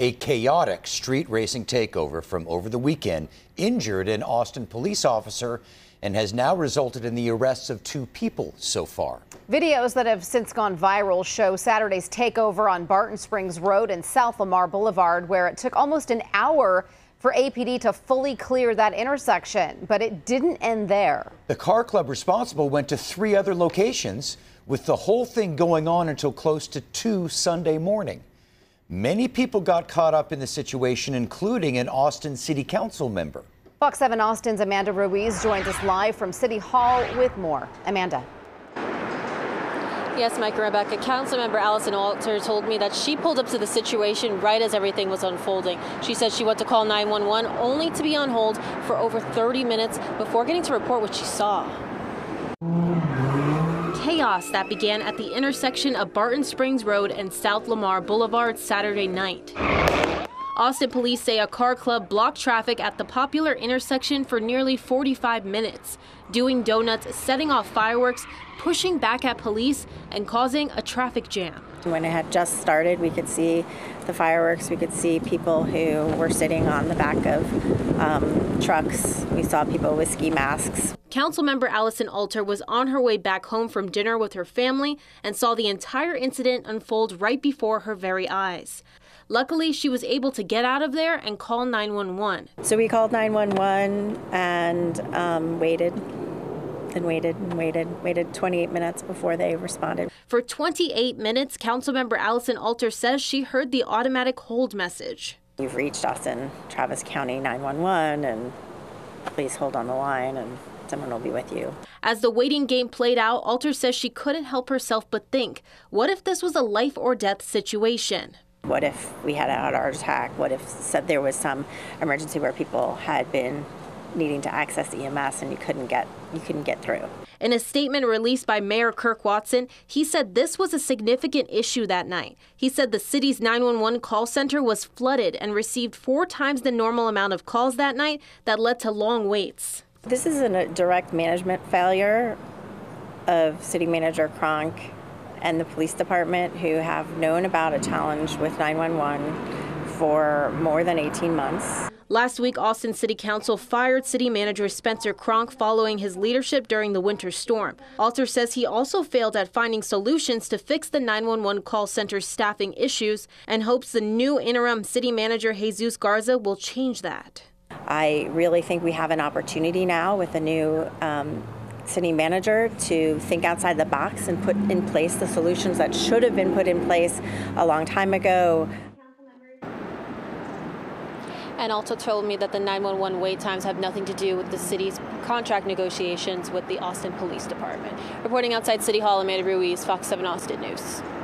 A chaotic street racing takeover from over the weekend injured an Austin police officer and has now resulted in the arrests of two people so far. Videos that have since gone viral show Saturday's takeover on Barton Springs Road and South Lamar Boulevard, where it took almost an hour for APD to fully clear that intersection, but it didn't end there. The car club responsible went to three other locations, with the whole thing going on until close to 2 Sunday morning. Many people got caught up in the situation, including an Austin City Council member. Fox 7 Austin's Amanda Ruiz joins us live from City Hall with more. Amanda. Yes, Mike and Rebecca. Councilmember Alison Alter told me that she pulled up to the situation right as everything was unfolding. She said she went to call 911 only to be on hold for over 30 minutes before getting to report what she saw. Chaos that began at the intersection of Barton Springs Road and South Lamar Boulevard Saturday night. Austin police say a car club blocked traffic at the popular intersection for nearly 45 minutes, doing donuts, setting off fireworks, pushing back at police, and causing a traffic jam. When it had just started, we could see the fireworks. We could see people who were sitting on the back of um, trucks. We saw people with ski masks. Councilmember Alison Alter was on her way back home from dinner with her family and saw the entire incident unfold right before her very eyes. Luckily, she was able to get out of there and call 911. So we called 911 and um, waited and waited and waited, waited 28 minutes before they responded. For 28 minutes, Councilmember Alison Alter says she heard the automatic hold message. You've reached us in Travis County 911 and please hold on the line and someone will be with you. As the waiting game played out, Alter says she couldn't help herself but think, what if this was a life or death situation? What if we had a heart attack? What if said there was some emergency where people had been needing to access EMS and you couldn't get you couldn't get through. In a statement released by Mayor Kirk Watson, he said this was a significant issue that night. He said the city's 911 call center was flooded and received four times the normal amount of calls that night that led to long waits. This is a direct management failure of City Manager Cronk and the police department who have known about a challenge with 911 for more than 18 months. Last week, Austin City Council fired City Manager Spencer Cronk following his leadership during the winter storm. Alter says he also failed at finding solutions to fix the 911 call center's staffing issues and hopes the new interim city manager Jesus Garza will change that. I really think we have an opportunity now with the new um, city manager to think outside the box and put in place the solutions that should have been put in place a long time ago. And also told me that the 911 wait times have nothing to do with the city's contract negotiations with the Austin Police Department. Reporting outside City Hall, Amanda Ruiz, Fox 7 Austin News.